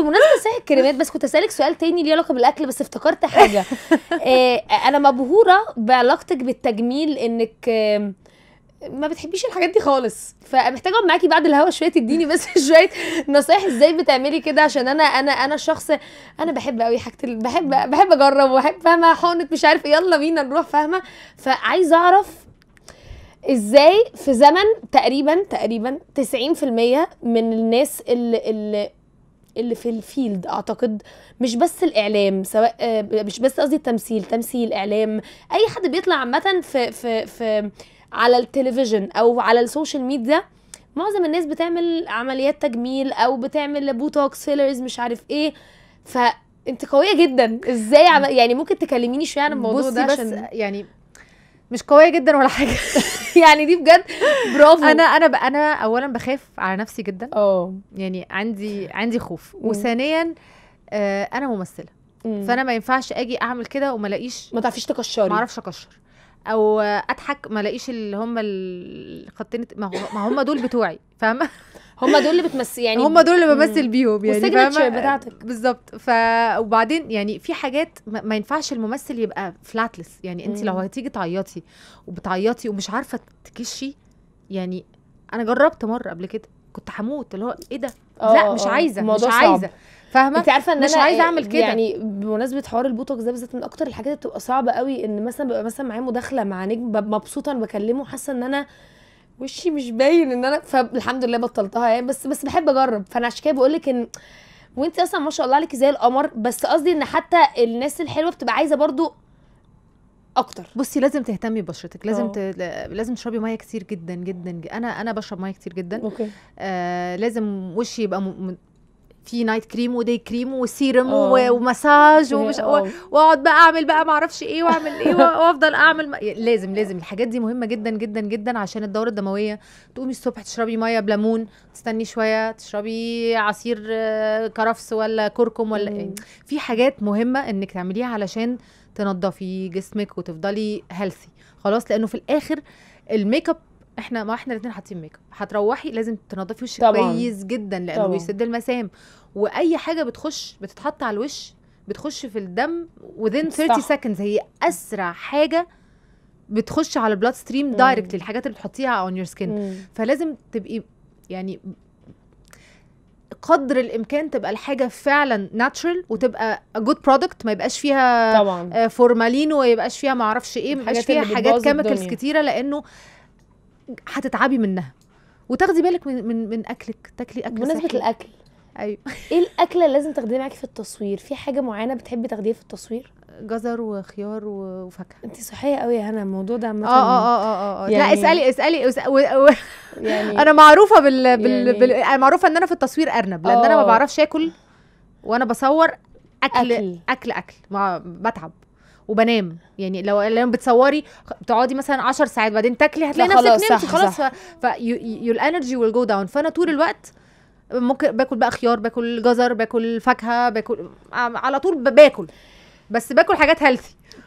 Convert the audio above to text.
بمناسبة صحيح الكريمات بس كنت أسألك سؤال تاني ليه علاقة بالأكل بس افتكرت حاجة. آه أنا مبهورة بعلاقتك بالتجميل إنك آه ما بتحبيش الحاجات دي خالص. فمحتاجة أقعد معاكي بعد الهوا شوية تديني بس شوية نصايح إزاي بتعملي كده عشان أنا أنا أنا شخص أنا بحب قوي حاجة بحب بحب أجرب وبحب فاهمة حقنة مش عارف إيه، يلا بينا نروح فاهمة. فعايزة أعرف إزاي في زمن تقريبا تقريبا 90% من الناس اللي اللي اللي في ال field أعتقد مش بس الإعلام سواء آه، مش بس قصدي التمثيل تمثيل إعلام أي حد بيطلع عامة في في في على التلفزيون أو على ال social media معظم الناس بتعمل عمليات تجميل أو بتعمل بوتوكس fillers مش عارف إيه. فأنت قوية جدا. إزاي عم... يعني ممكن تكلميني شوية عن الموضوع ده بس عشان يعني مش قوية جدا ولا حاجة. يعني دي بجد برافو. أنا أنا ب- أنا اولا بخاف على نفسي جدا. آه يعني عندي عندي خوف. مم. وثانيا آه أنا ممثلة. فانا فأنا ما ينفعش أجي أعمل كده وما ألاقيش ما تعرفيش تكشري. ما أعرفش أكشر. أو أضحك ما ألاقيش اللي هم الخطين ما هم دول بتوعي. فاهمة؟ هم دول اللي بتمثل يعني هم دول اللي. بمثل بيهم يعني؟ بتاعتك. بالظبط ف وبعدين يعني في حاجات ما, ما ينفعش الممثل يبقى فلاتلس يعني انت. لو هتيجي تعيطي وبتعيطي ومش عارفة تكشي يعني أنا جربت مرة قبل كده كنت هموت اللي هو إيه ده آه، لأ مش آه، عايزة مش. عايزة فاهمة انت عارفة إن مش أنا عايزة أعمل كده. يعني بمناسبة حوار البوتوكس ده بالذات من أكتر الحاجات اللي بتبقى صعبة قوي إن مثلا ببقى مثلا معايا مداخلة مع نجم مبسوطة أنا بكلمه حاسة إن أنا وشي مش باين إن أنا فالحمد لله بطلتها يعني. بس بس بحب أجرب. فأنا عشان كده بقول لك إن وانت أصلا ما شاء الله عليكي زي القمر. بس قصدي إن حتى الناس الحلوة بتبقى عايزة برضو أكتر. بصي لازم تهتمي ببشرتك. لازم آه. ت... لازم تشربي مية كتير جدا جدا أنا أنا بشرب مية كتير جدا. okay. آه لازم وشي يبقى م... في night cream و day cream و serum. و... ومساج ومش آه. واقعد بقى أعمل بقى ما أعرفش إيه وأعمل إيه وأفضل أعمل ما... لازم لازم الحاجات دي مهمة جدا جدا جدا عشان الدورة الدموية تقومي الصبح تشربي مية بليمون تستني شوية تشربي عصير آه، كرفس ولا كركم ولا. يعني في حاجات مهمة إنك تعمليها علشان تنضفي جسمك وتفضلي healthy خلاص لأنه في الآخر الميك اب إحنا ما إحنا الاثنين حاطين ميك اب هتروحي لازم تنضفي وشك. كويس جدا لأنه طبعاً. بيسد المسام وأي حاجة بتخش بتتحط على الوش بتخش في الدم within 30 صح. seconds هي أسرع حاجة بتخش على ال blood stream. direct الحاجات اللي بتحطيها your skin مم. فلازم تبقي يعني قدر الإمكان تبقى الحاجة فعلا natural وتبقى good product ما يبقاش فيها طبعا آه، فورمالين وما يبقاش فيها ما أعرفش إيه ما يبقاش فيها حاجات chemicals. كتيرة لأنه هتتعبي منها وتاخدي بالك من من, من أكلك تاكلي أكل بمناسبة. الأكل أيوه إيه الأكلة اللي لازم تاخديها معاكي في التصوير في حاجة معينة بتحبي تاخديها في التصوير جزر وخيار وفاكهة انت صحية قوي يا هنا الموضوع ده آه عامة آه آه آه, آه. لا يعني- اسألي اسألي أس... و... و... يعني أنا معروفة بال... بال... يعني- بال... أنا معروفة إن أنا في التصوير أرنب لأن أنا ما آه. بعرفش آكل وأنا بصور اكل أكل. أكل أكل, أكل. ما بتعب وبنام. يعني لو لو بتصوري بتقعدي مثلا 10 ساعات بعدين تاكلي هتلاقي لا نفسك خلاص، نمتي صح، خلاص صح. ف your energy will go down فأنا طول الوقت ممكن باكل بقى خيار باكل جزر باكل فاكهة باكل على طول باكل. بس باكل حاجات healthy